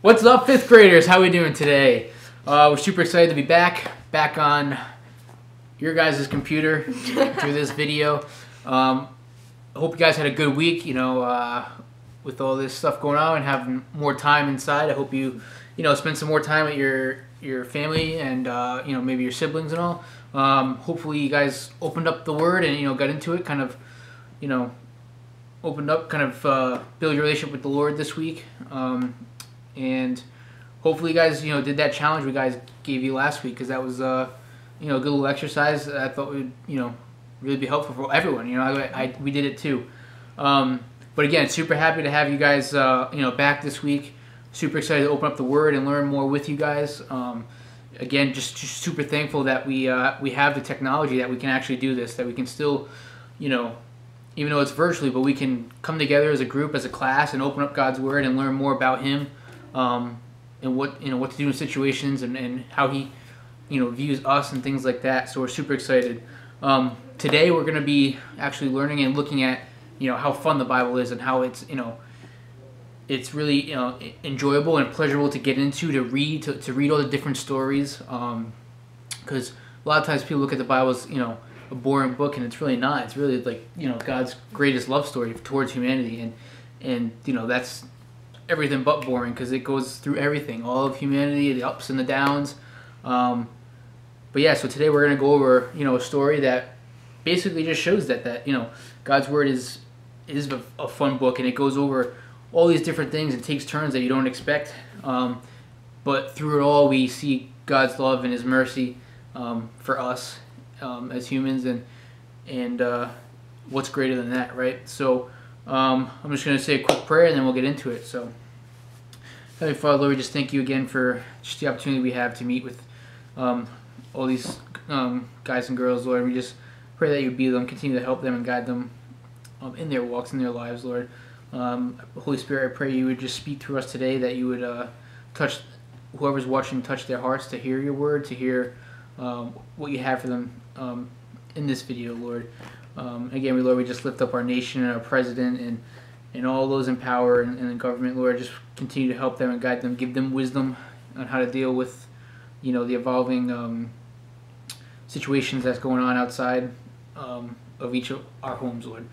What's up, fifth graders? How we doing today? Uh, we're super excited to be back, back on your guys' computer through this video. Um, I hope you guys had a good week. You know, uh, with all this stuff going on and having more time inside. I hope you, you know, spend some more time with your your family and uh, you know maybe your siblings and all. Um, hopefully, you guys opened up the Word and you know got into it, kind of, you know, opened up, kind of uh, build your relationship with the Lord this week. Um, and hopefully you guys you know did that challenge we guys gave you last week because that was uh you know a good little exercise I thought would you know really be helpful for everyone you know I, I we did it too. Um, but again super happy to have you guys uh, you know back this week. Super excited to open up the word and learn more with you guys. Um, again just, just super thankful that we uh, we have the technology that we can actually do this that we can still you know even though it's virtually but we can come together as a group as a class and open up God's word and learn more about him um, and what you know what to do in situations and, and how he you know views us and things like that. So we're super excited. Um, today we're going to be actually learning and looking at you know how fun the Bible is and how it's you know it's really you know enjoyable and pleasurable to get into to read to, to read all the different stories because um, a lot of times people look at the Bible as you know a boring book and it's really not it's really like you know God's greatest love story towards humanity and and you know that's everything but boring because it goes through everything, all of humanity, the ups and the downs. Um, but yeah, so today we're going to go over you know a story that basically just shows that that you know God's word is is a, a fun book and it goes over all these different things and takes turns that you don't expect. Um, but through it all, we see God's love and His mercy um, for us um, as humans, and and uh, what's greater than that, right? So. Um, I'm just going to say a quick prayer and then we'll get into it. So, Heavenly Father, Lord, we just thank you again for just the opportunity we have to meet with um, all these um, guys and girls, Lord. We just pray that you be them, continue to help them and guide them um, in their walks, in their lives, Lord. Um, Holy Spirit, I pray you would just speak through us today, that you would uh, touch whoever's watching, touch their hearts to hear your word, to hear um, what you have for them in this video, Lord. Um, again, we Lord, we just lift up our nation and our president and and all those in power and, and the government, Lord, just continue to help them and guide them, give them wisdom on how to deal with, you know, the evolving um, situations that's going on outside um, of each of our homes, Lord.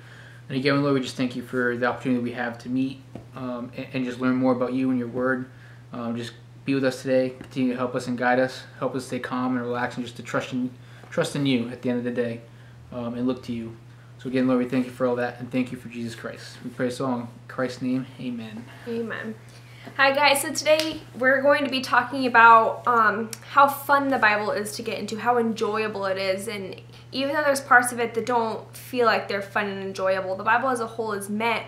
And again, Lord, we just thank you for the opportunity we have to meet um, and, and, just learn more about you and your word. Um, just be with us today. Continue to help us and guide us. Help us stay calm and relax and just to trust in, trust in you at the end of the day um, and look to you. So again, Lord, we thank you for all that and thank you for Jesus Christ. We pray a song in Christ's name. Amen. Amen. Hi guys, so today we're going to be talking about um, how fun the Bible is to get into, how enjoyable it is, and even though there's parts of it that don't feel like they're fun and enjoyable, the Bible as a whole is meant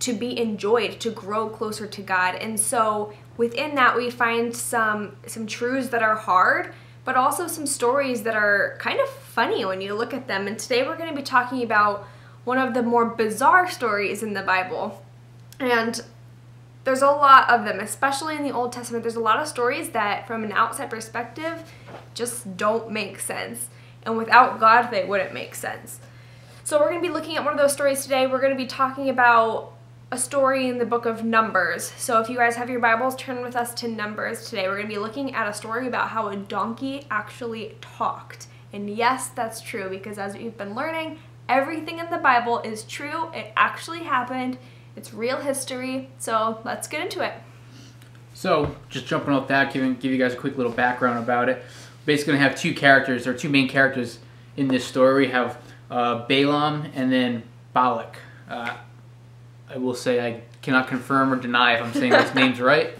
to be enjoyed, to grow closer to God. And so within that we find some some truths that are hard, but also some stories that are kind of funny when you look at them. And today we're going to be talking about one of the more bizarre stories in the Bible. And there's a lot of them, especially in the Old Testament. There's a lot of stories that, from an outside perspective, just don't make sense. And without God, they wouldn't make sense. So, we're going to be looking at one of those stories today. We're going to be talking about a story in the book of Numbers. So if you guys have your Bibles, turn with us to Numbers today. We're going to be looking at a story about how a donkey actually talked. And yes, that's true because as we've been learning, everything in the Bible is true. It actually happened. It's real history. So let's get into it. So just jumping off that, giving give you guys a quick little background about it. Basically, to have two characters or two main characters in this story. We have uh, Balaam and then Balak. Uh, I will say I cannot confirm or deny if I'm saying those names right.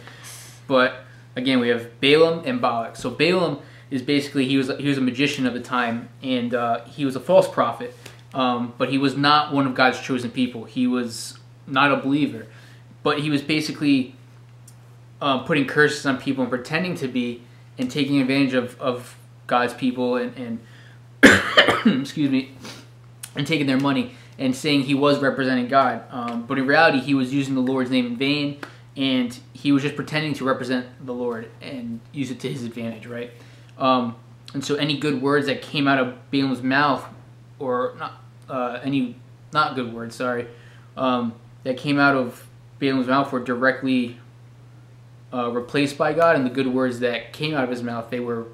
But again, we have Balaam and Balak. So Balaam is basically he was he was a magician of the time, and uh, he was a false prophet. Um, but he was not one of God's chosen people. He was not a believer, but he was basically uh, putting curses on people and pretending to be, and taking advantage of, of God's people and, and excuse me, and taking their money and saying he was representing God. Um, but in reality, he was using the Lord's name in vain, and he was just pretending to represent the Lord and use it to his advantage, right? Um, and so any good words that came out of Balaam's mouth, or not uh, any not good words, sorry, um, that came out of Balaam's mouth were directly uh, replaced by God, and the good words that came out of his mouth, they were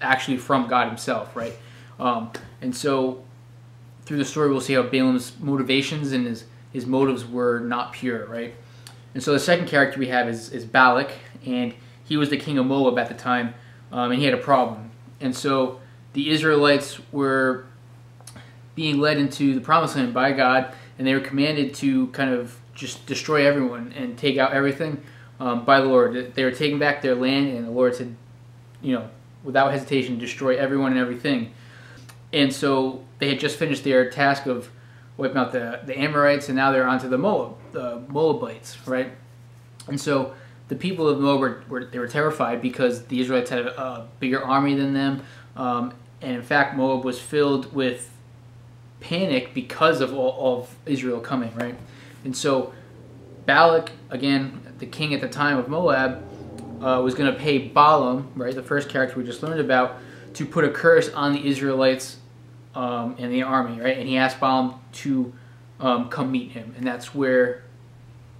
actually from God himself, right? Um, and so through the story, we'll see how Balaam's motivations and his, his motives were not pure, right? And so the second character we have is, is Balak, and he was the king of Moab at the time, um, and he had a problem. And so the Israelites were being led into the promised land by God, and they were commanded to kind of just destroy everyone and take out everything um, by the Lord. They were taking back their land, and the Lord said, you know, without hesitation, destroy everyone and everything. And so they had just finished their task of wiping out the, the Amorites, and now they're onto the Moab, the Moabites, right? And so the people of Moab were, were they were terrified because the Israelites had a, a bigger army than them, um, and in fact, Moab was filled with panic because of all of Israel coming, right? And so Balak, again, the king at the time of Moab, uh, was going to pay Balaam, right, the first character we just learned about, to put a curse on the Israelites um, and the army, right? And he asked Balaam to um, come meet him, and that's where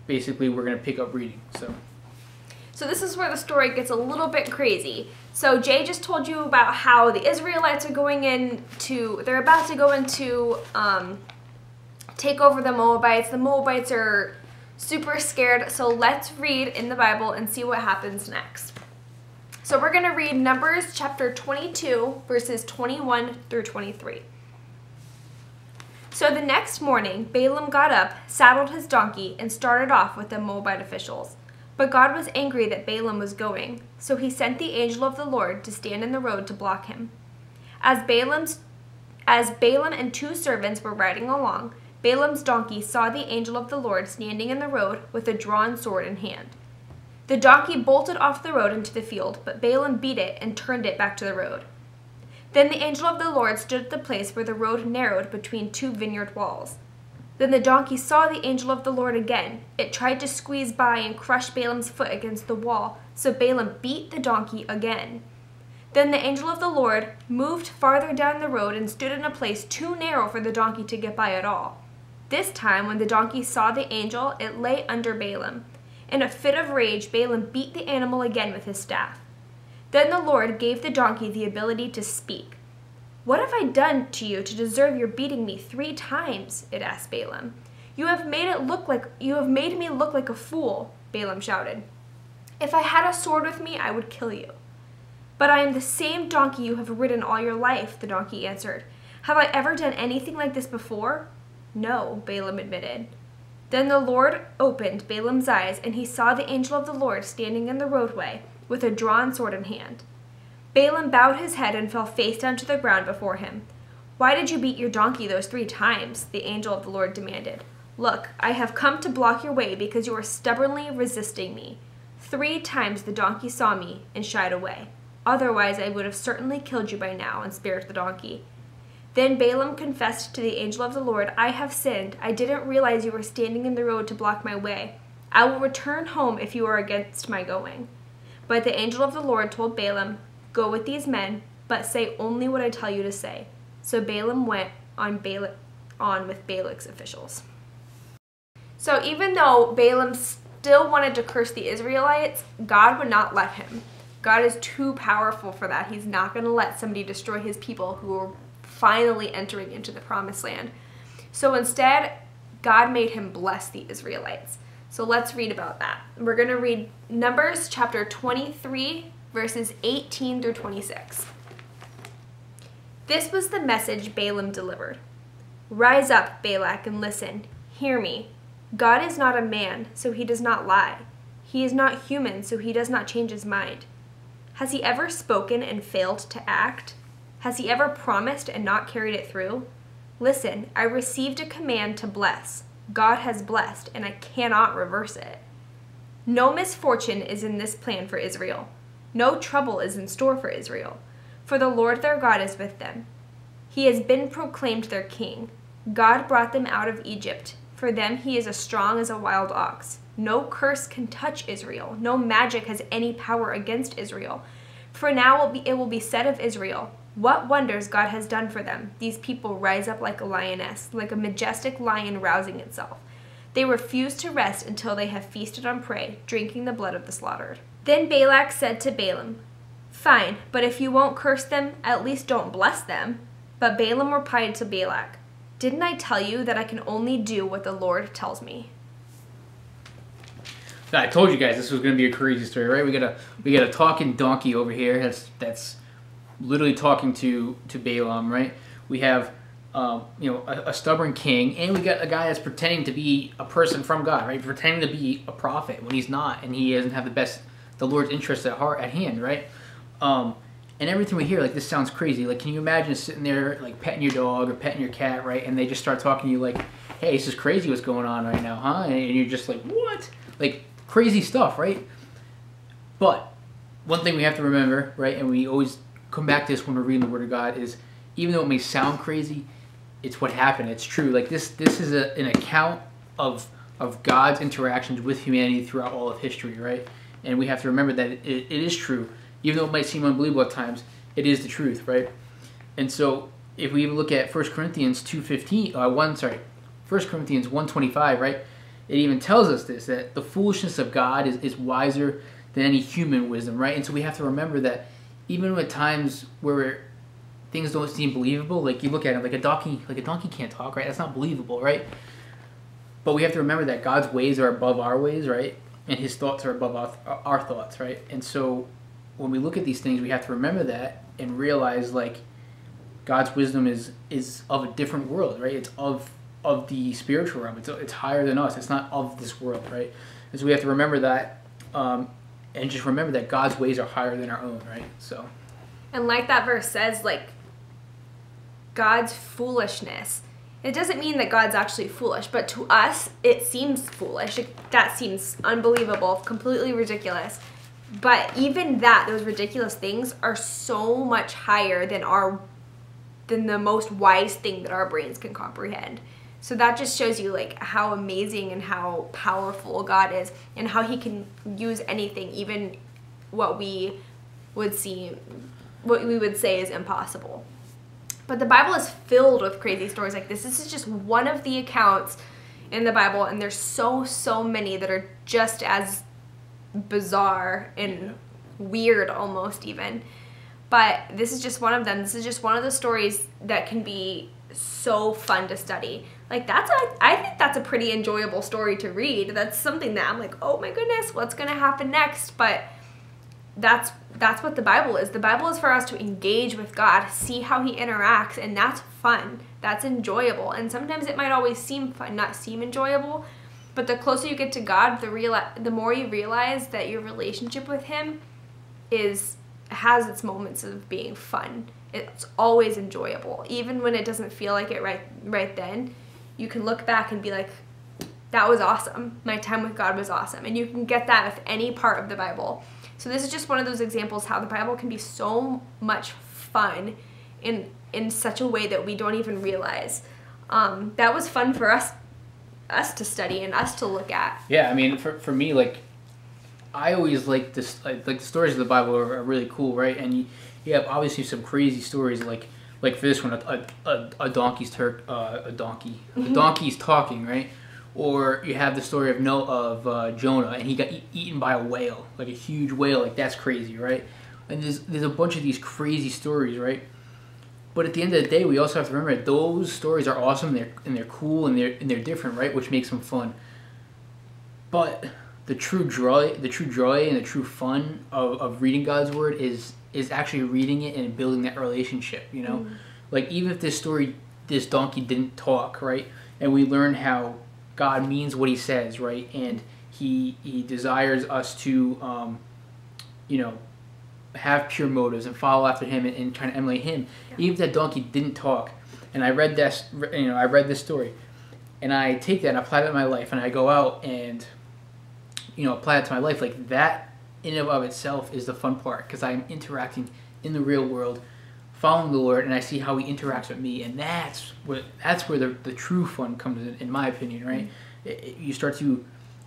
basically we're going to pick up reading. So. So this is where the story gets a little bit crazy. So Jay just told you about how the Israelites are going into, they're about to go into, um, take over the Moabites. The Moabites are super scared. So let's read in the Bible and see what happens next. So we're going to read Numbers chapter 22, verses 21 through 23. So the next morning, Balaam got up, saddled his donkey, and started off with the Moabite officials. But God was angry that Balaam was going, so he sent the angel of the Lord to stand in the road to block him. As Balaam's as Balaam and two servants were riding along, Balaam's donkey saw the angel of the Lord standing in the road with a drawn sword in hand. The donkey bolted off the road into the field, but Balaam beat it and turned it back to the road. Then the angel of the Lord stood at the place where the road narrowed between two vineyard walls. Then the donkey saw the angel of the Lord again. It tried to squeeze by and crush Balaam's foot against the wall, so Balaam beat the donkey again. Then the angel of the Lord moved farther down the road and stood in a place too narrow for the donkey to get by at all. This time, when the donkey saw the angel, it lay under Balaam. In a fit of rage, Balaam beat the animal again with his staff. Then the Lord gave the donkey the ability to speak. What have I done to you to deserve your beating me three times? it asked Balaam. You have made it look like you have made me look like a fool, Balaam shouted. If I had a sword with me, I would kill you. But I am the same donkey you have ridden all your life, the donkey answered. Have I ever done anything like this before? No, Balaam admitted. Then the Lord opened Balaam's eyes, and he saw the angel of the Lord standing in the roadway with a drawn sword in hand. Balaam bowed his head and fell face down to the ground before him. Why did you beat your donkey those three times? the angel of the Lord demanded. Look, I have come to block your way because you are stubbornly resisting me. Three times the donkey saw me and shied away. Otherwise, I would have certainly killed you by now and spared the donkey. Then Balaam confessed to the angel of the Lord, I have sinned. I didn't realize you were standing in the road to block my way. I will return home if you are against my going. But the angel of the Lord told Balaam, Go with these men, but say only what I tell you to say. So Balaam went on, Balak, on with Balak's officials. So even though Balaam still wanted to curse the Israelites, God would not let him. God is too powerful for that. He's not going to let somebody destroy his people who are finally entering into the promised land. So instead, God made him bless the Israelites. So let's read about that. We're going to read Numbers chapter 23, verses 18 through 26. This was the message Balaam delivered Rise up, Balak, and listen. Hear me. God is not a man, so he does not lie. He is not human, so he does not change his mind. Has he ever spoken and failed to act? Has he ever promised and not carried it through? Listen, I received a command to bless. God has blessed, and I cannot reverse it. No misfortune is in this plan for Israel. No trouble is in store for Israel, for the Lord their God is with them. He has been proclaimed their king. God brought them out of Egypt. For them he is as strong as a wild ox. No curse can touch Israel. No magic has any power against Israel. For now it will be said of Israel, what wonders God has done for them. These people rise up like a lioness, like a majestic lion rousing itself. They refuse to rest until they have feasted on prey, drinking the blood of the slaughtered. Then Balak said to Balaam, Fine, but if you won't curse them, at least don't bless them. But Balaam replied to Balak, Didn't I tell you that I can only do what the Lord tells me? I told you guys this was going to be a crazy story, right? We got a we got a talking donkey over here that's that's literally talking to to Balaam, right? We have um, you know a, a, stubborn king, and we got a guy that's pretending to be a person from God, right? Pretending to be a prophet when he's not, and he doesn't have the best the Lord's interest at heart at hand, right? Um, and everything we hear, like this sounds crazy. Like, can you imagine sitting there, like petting your dog or petting your cat, right? And they just start talking to you like, "Hey, this is crazy. What's going on right now, huh?" And you're just like, "What?" Like crazy stuff, right? But one thing we have to remember, right, and we always come back to this when we're reading the Word of God, is even though it may sound crazy, it's what happened. It's true. Like this, this is a, an account of of God's interactions with humanity throughout all of history, right? And we have to remember that it, it, is true, even though it might seem unbelievable at times. It is the truth, right? And so, if we even look at 1 Corinthians two fifteen, uh, one sorry, 1 Corinthians one twenty five, right? it even tells us this that the foolishness of God is, is wiser than any human wisdom, right? And so we have to remember that even with times where things don't seem believable, like you look at it like a donkey, like a donkey can't talk, right? That's not believable, right? But we have to remember that God's ways are above our ways, right? And His thoughts are above our, our thoughts, right? And so when we look at these things, we have to remember that and realize like God's wisdom is is of a different world, right? It's of of the spiritual realm. It's, it's higher than us. It's not of this world, right? And so we have to remember that, um, and just remember that God's ways are higher than our own, right? So. And like that verse says, like God's foolishness. It doesn't mean that God's actually foolish, but to us, it seems foolish. It, that seems unbelievable, completely ridiculous. But even that, those ridiculous things are so much higher than our than the most wise thing that our brains can comprehend. So that just shows you like how amazing and how powerful God is and how he can use anything, even what we would see what we would say is impossible. But the Bible is filled with crazy stories like this. This is just one of the accounts in the Bible and there's so so many that are just as bizarre and weird almost even. But this is just one of them. This is just one of the stories that can be so fun to study. Like that's a, I think that's a pretty enjoyable story to read. That's something that I'm like, oh my goodness, what's gonna happen next? But that's that's what the Bible is. The Bible is for us to engage with God, see how He interacts, and that's fun. That's enjoyable. And sometimes it might always seem fun, not seem enjoyable. But the closer you get to God, the real the more you realize that your relationship with Him is has its moments of being fun it's always enjoyable even when it doesn't feel like it right right then you can look back and be like that was awesome. My time with god was awesome. And you can get that with any part of the bible. So this is just one of those examples how the bible can be so much fun in in such a way that we don't even realize. Um, that was fun for us us to study and us to look at. Yeah i mean for, for me like i always like this like, the stories of the bible are, are really cool right? And you, you have obviously some crazy stories like like for this one a, a, a donkey's turk uh, a donkey a mm-hmm. donkey's talking right? Or you have the story of no of uh, Jonah and he got e- eaten by a whale like a huge whale like that's crazy right? And there's there's a bunch of these crazy stories right? But at the end of the day we also have to remember those stories are awesome and they're and they're cool and they're and they're different right? Which makes them fun. But the true joy the true joy and the true fun of, of reading God's word is is actually reading it and building that relationship. You know, mm. like even if this story, this donkey didn't talk, right, and we learn how God means what He says, right, and He He desires us to, um, you know, have pure motives and follow after Him and, and try to emulate Him. Yeah. Even if that donkey didn't talk, and I read this, you know, I read this story, and I take that and apply that in my life, and I go out and, you know, apply it to my life like that in and of itself is the fun part because I'm interacting in the real world, following the Lord, and I see how He interacts with me, and that's what that's where the, the true fun comes in, in my opinion, right? Mm-hmm. It, it, you start to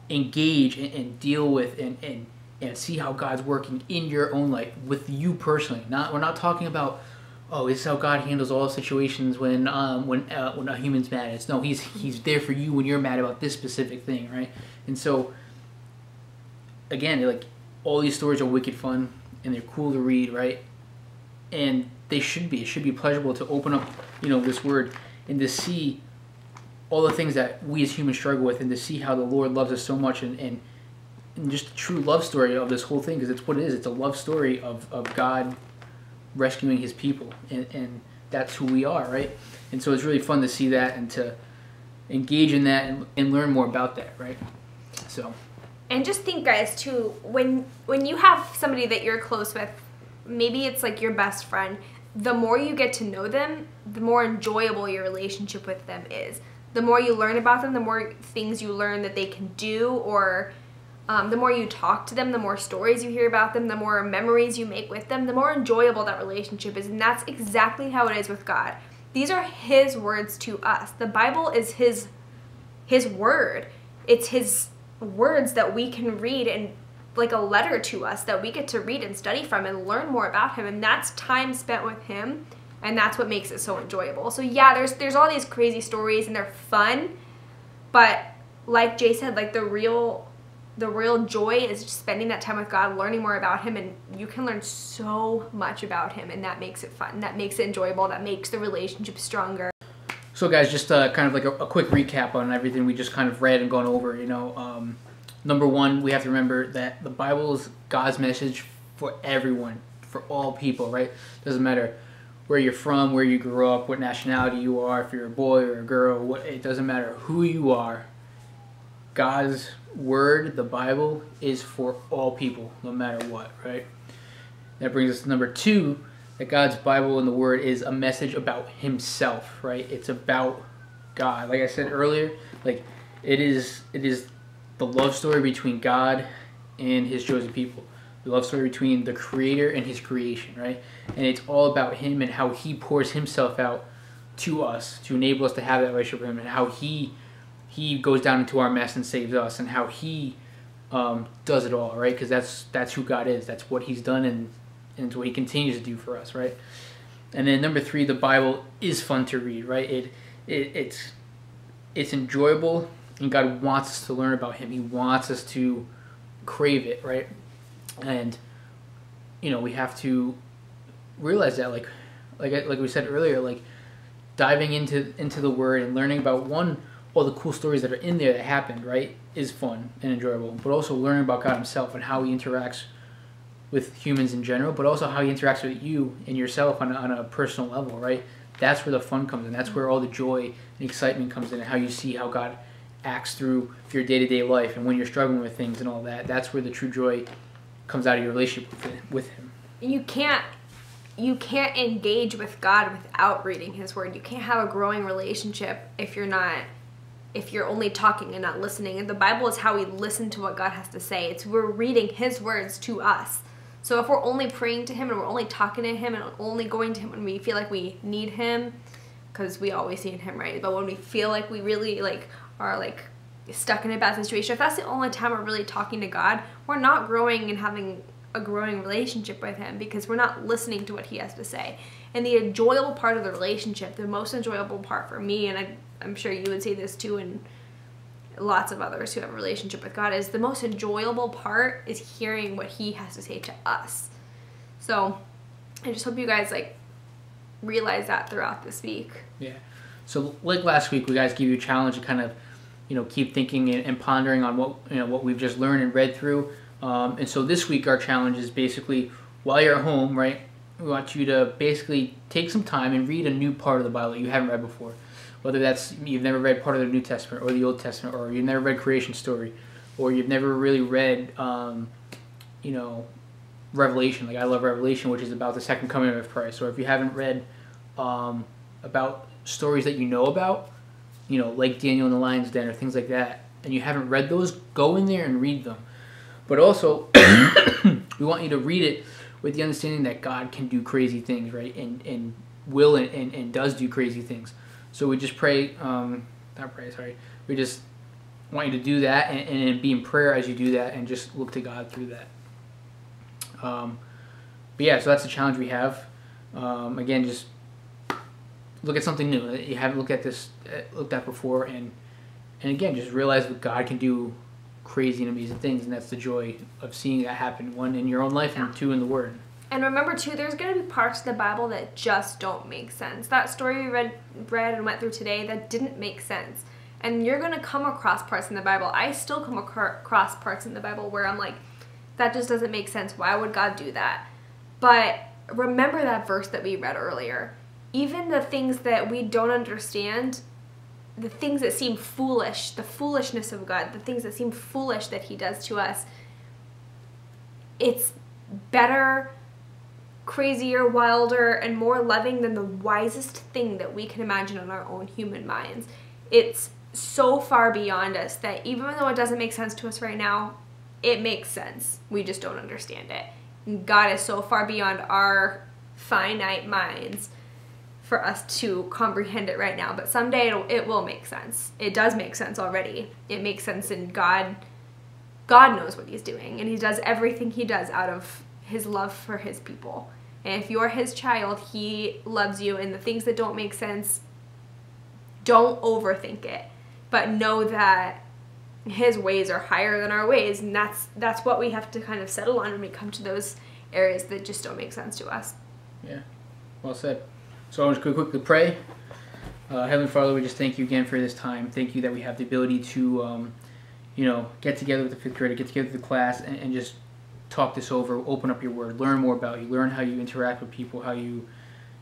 engage and, and deal with and, and and see how God's working in your own life with you personally. Not we're not talking about oh, this is how God handles all situations when um, when uh, when a human's mad. It's no, he's he's there for you when you're mad about this specific thing, right? And so, again, like all these stories are wicked fun and they're cool to read, right? And they should be. It should be pleasurable to open up, you know, this word and to see all the things that we as humans struggle with, and to see how the Lord loves us so much, and and, and just a true love story of this whole thing, because it's what it is. It's a love story of of God rescuing His people, and and that's who we are, right? And so it's really fun to see that and to engage in that and, and learn more about that, right? So. And just think, guys, too, when when you have somebody that you're close with, maybe it's like your best friend. The more you get to know them, the more enjoyable your relationship with them is. The more you learn about them, the more things you learn that they can do, or um, the more you talk to them, the more stories you hear about them, the more memories you make with them, the more enjoyable that relationship is. And that's exactly how it is with God. These are His words to us. The Bible is His His word. It's His words that we can read and like a letter to us that we get to read and study from and learn more about him and that's time spent with him and that's what makes it so enjoyable. So yeah there's there's all these crazy stories and they're fun but like jay said like the real the real joy is spending that time with god learning more about him and you can learn so much about him and that makes it fun that makes it enjoyable that makes the relationship stronger so guys just uh, kind of like a, a, quick recap on everything we just kind of read and gone over you know um, number one, we have to remember that the Bible is God's message for everyone, for all people, right? Doesn't matter where you're from, where you grew up, what nationality you are, if you're a boy or a girl, what, it doesn't matter who you are. God's word, the Bible, is for all people, no matter what, right? That brings us to number two, that God's Bible and the Word is a message about Himself, right? It's about God. Like I said earlier, like it is, it is the love story between God and his chosen people. The love story between the creator and his creation, right? And it's all about him and how he pours himself out to us to enable us to have that relationship with him and how he he goes down into our mess and saves us and how he um, does it all, right? Because that's that's who God is. That's what He's done, and and it's what He continues to do for us, right? And then number three, the Bible is fun to read, right? It, it it's it's enjoyable and God wants us to learn about Him. He wants us to crave it, right? And you know, we have to realize that, like, like like we said earlier, like diving into into the Word and learning about one all the cool stories that are in there that happened, right, is fun and enjoyable. But also learning about God Himself and how He interacts with humans in general, but also how He interacts with you and yourself on a, on a personal level, right? That's where the fun comes in. That's mm-hmm. where all the joy and excitement comes in, and how you see how God acts through your day to day life and when you're struggling with things and all that. That's where the true joy comes out of your relationship with, with Him. You can't you can't engage with God without reading His Word. You can't have a growing relationship if you're not if you're only talking and not listening. And the Bible is how we listen to what God has to say. It's we're reading His words to us. So if we're only praying to Him and we're only talking to Him and only going to Him when we feel like we need Him, because we always need Him, right? But when we feel like we really like are like stuck in a bad situation, if that's the only time we're really talking to God, we're not growing and having a growing relationship with Him because we're not listening to what He has to say. And the enjoyable part of the relationship, the most enjoyable part for me, and I, I'm sure you would say this too, and lots of others who have a relationship with God, is the most enjoyable part is hearing what He has to say to us. So I just hope you guys like realize that throughout this week. Yeah. So like last week, we guys give you a challenge to kind of you know keep thinking and, and, pondering on what you know what we've just learned and read through. Um, and so this week our challenge is basically while you're at home, right? We want you to basically take some time and read a new part of the Bible that you haven't read before. Whether that's you've never read part of the New Testament or the Old Testament, or you've never read creation story, or you've never really read, um, you know, Revelation. Like I love Revelation, which is about the second coming of Christ. Or if you haven't read um, about stories that you know about, you know, like Daniel in the Lion's Den or things like that, and you haven't read those, go in there and read them. But also, we want you to read it with the understanding that God can do crazy things, right? And, and will and, and, and does do crazy things. So we just pray, um, not pray, sorry. We just want you to do that and, and be in prayer as you do that and just look to God through that. Um, but yeah, so that's the challenge we have. Um, again, just look at something new you haven't looked at this uh, looked at before, and and again, just realize what God can do crazy and amazing things, and that's the joy of seeing that happen. One in your own life, and two in the Word. And remember too, there's going to be parts of the Bible that just don't make sense. That story we read, read and went through today that didn't make sense. And you're going to come across parts in the Bible. I still come across parts in the Bible where I'm like, that just doesn't make sense. Why would God do that? But remember that verse that we read earlier. Even the things that we don't understand, the things that seem foolish, the foolishness of God, the things that seem foolish that He does to us, it's better crazier, wilder, and more loving than the wisest thing that we can imagine in our own human minds. It's so far beyond us that even though it doesn't make sense to us right now, it makes sense. We just don't understand it. God is so far beyond our finite minds for us to comprehend it right now, but someday it'll, it will make sense. It does make sense already. It makes sense in God. God knows what he's doing and he does everything he does out of his love for his people. If you're his child, he loves you. And the things that don't make sense, don't overthink it. But know that his ways are higher than our ways. And that's that's what we have to kind of settle on when we come to those areas that just don't make sense to us. Yeah, well said. So I want to quickly pray. Uh, Heavenly Father, we just thank you again for this time. Thank you that we have the ability to, um, you know, get together with the fifth grader, get together with the class, and, and just talk this over, open up your word, learn more about you, learn how you interact with people, how you, you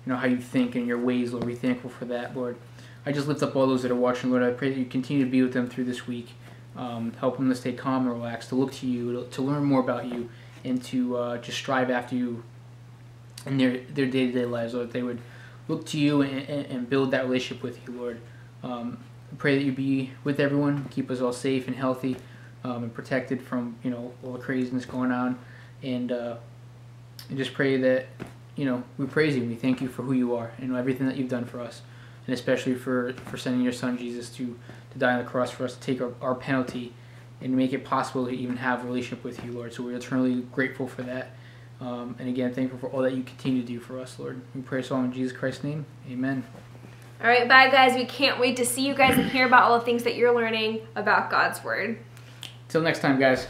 know, how you think and your ways, Lord. We're thankful for that, Lord. I just lift up all those that are watching, Lord. I pray that you continue to be with them through this week. Um, help them to stay calm and relaxed, to look to you, to, to learn more about you, and to uh, just strive after you in their their day to day lives, Lord. That they would look to you and, and, build that relationship with you, Lord. Um, I pray that you be with everyone, keep us all safe and healthy um, and protected from you know all the craziness going on, and uh, and just pray that you know we praise you. We thank you for who you are and everything that you've done for us, and especially for for sending your son Jesus to to die on the cross for us to take our, our penalty and make it possible to even have a relationship with you, Lord. So we're eternally grateful for that. Um, and again, thankful for all that you continue to do for us, Lord. We pray so in Jesus Christ's name. Amen. All right, bye, guys. We can't wait to see you guys and hear about all the things that you're learning about God's Word. Till next time, guys.